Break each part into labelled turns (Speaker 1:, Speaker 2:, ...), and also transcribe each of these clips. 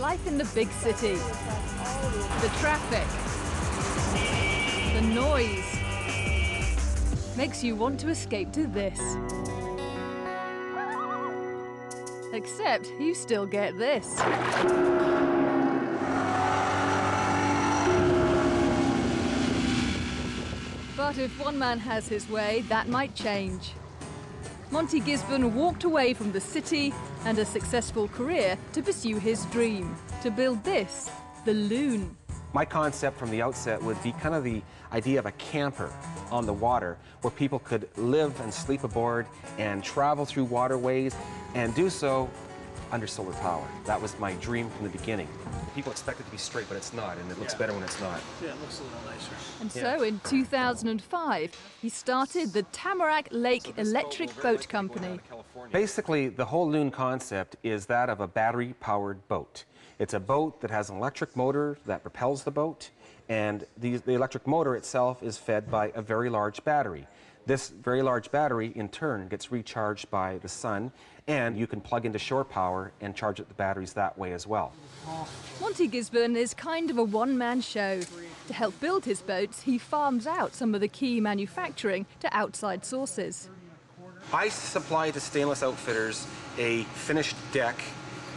Speaker 1: life in the big city. The traffic. The noise. Makes you want to escape to this. Except you still get this. But if one man has his way, that might change. Monty Gisborne walked away from the city and a successful career to pursue his dream, to build this, the Loon.
Speaker 2: My concept from the outset would be kind of the idea of a camper on the water where people could live and sleep aboard and travel through waterways and do so under solar power. That was my dream from the beginning. People expect it to be straight, but it's not, and it looks
Speaker 3: Yeah.
Speaker 2: better when it's not.
Speaker 3: Yeah, it looks a little nicer.
Speaker 1: And
Speaker 2: Yeah.
Speaker 1: so in 2005, he started the Tamarack Lake Electric Boat Company.
Speaker 2: Basically, the whole Loon concept is that of a battery powered boat. It's a boat that has an electric motor that propels the boat, and the, the electric motor itself is fed by a very large battery. This very large battery, in turn, gets recharged by the sun, and you can plug into shore power and charge up the batteries that way as well.
Speaker 1: Monty Gisborne is kind of a one man show. To help build his boats, he farms out some of the key manufacturing to outside sources.
Speaker 2: I supply to Stainless Outfitters a finished deck.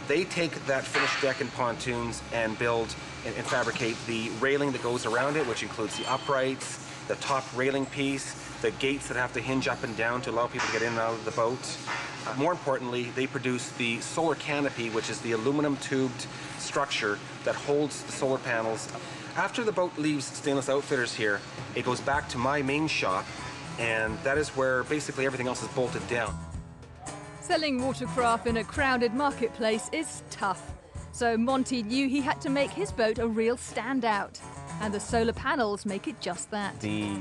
Speaker 2: They take that finished deck and pontoons and build and, and fabricate the railing that goes around it, which includes the uprights, the top railing piece, the gates that have to hinge up and down to allow people to get in and out of the boat. Uh, more importantly, they produce the solar canopy, which is the aluminum tubed structure that holds the solar panels. After the boat leaves Stainless Outfitters here, it goes back to my main shop, and that is where basically everything else is bolted down.
Speaker 1: Selling watercraft in a crowded marketplace is tough. So Monty knew he had to make his boat a real standout. And the solar panels make it just that.
Speaker 2: The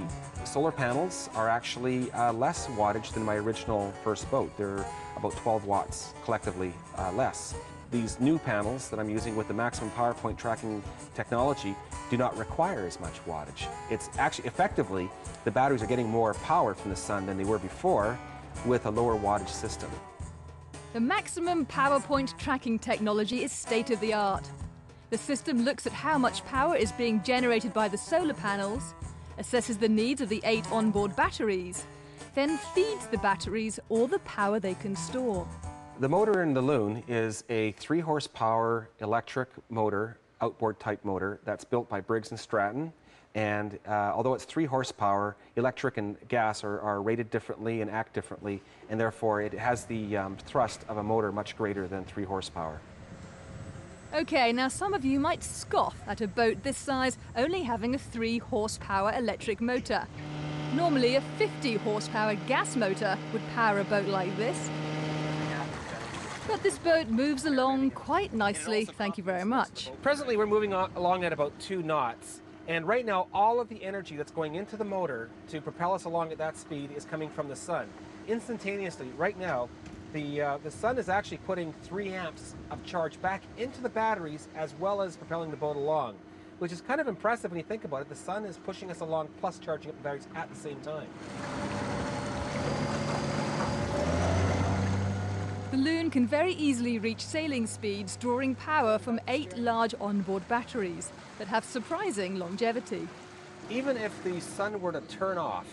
Speaker 2: solar panels are actually uh, less wattage than my original first boat. They're about 12 watts collectively uh, less. These new panels that I'm using with the maximum power point tracking technology do not require as much wattage. It's actually effectively the batteries are getting more power from the sun than they were before with a lower wattage system.
Speaker 1: The maximum power point tracking technology is state of the art. The system looks at how much power is being generated by the solar panels, assesses the needs of the eight onboard batteries, then feeds the batteries all the power they can store.
Speaker 2: The motor in the Loon is a three horsepower electric motor, outboard type motor, that's built by Briggs and Stratton. And uh, although it's three horsepower, electric and gas are, are rated differently and act differently, and therefore it has the um, thrust of a motor much greater than three horsepower.
Speaker 1: Okay, now some of you might scoff at a boat this size only having a 3 horsepower electric motor. Normally, a 50 horsepower gas motor would power a boat like this. But this boat moves along quite nicely, thank you very much.
Speaker 2: Presently, we're moving along at about two knots. And right now, all of the energy that's going into the motor to propel us along at that speed is coming from the sun. Instantaneously, right now, the, uh, the sun is actually putting three amps of charge back into the batteries as well as propelling the boat along, which is kind of impressive when you think about it. The sun is pushing us along plus charging up the batteries at the same time.
Speaker 1: The Loon can very easily reach sailing speeds drawing power from eight large onboard batteries that have surprising longevity.
Speaker 2: Even if the sun were to turn off,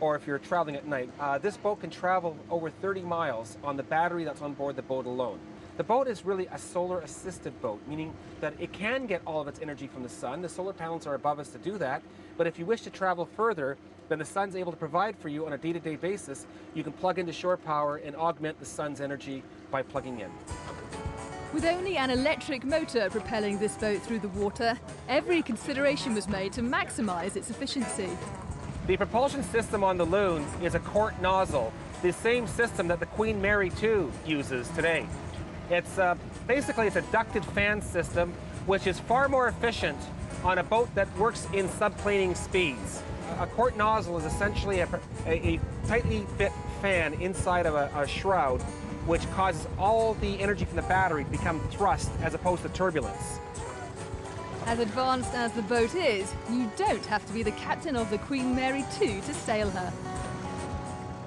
Speaker 2: or if you're traveling at night, uh, this boat can travel over 30 miles on the battery that's on board the boat alone. The boat is really a solar assisted boat, meaning that it can get all of its energy from the sun. The solar panels are above us to do that. But if you wish to travel further, then the sun's able to provide for you on a day to day basis. You can plug into shore power and augment the sun's energy by plugging in.
Speaker 1: With only an electric motor propelling this boat through the water, every consideration was made to maximize its efficiency.
Speaker 2: The propulsion system on the Loon is a Kort nozzle, the same system that the Queen Mary II uses today. It's uh, basically it's a ducted fan system, which is far more efficient on a boat that works in subplaning speeds. A Kort nozzle is essentially a, a, a tightly fit fan inside of a, a shroud, which causes all the energy from the battery to become thrust as opposed to turbulence.
Speaker 1: As advanced as the boat is, you don't have to be the captain of the Queen Mary II to sail her.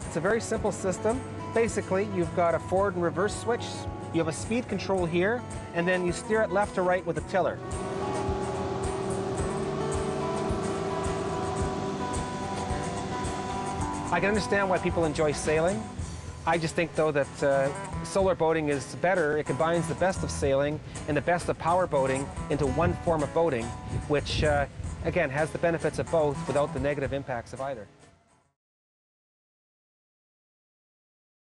Speaker 2: It's a very simple system. Basically, you've got a forward and reverse switch You have a speed control here, and then you steer it left to right with a tiller. I can understand why people enjoy sailing. I just think, though, that uh, solar boating is better. It combines the best of sailing and the best of power boating into one form of boating, which, uh, again, has the benefits of both without the negative impacts of either.